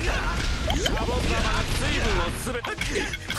シャボン玉が水分を全て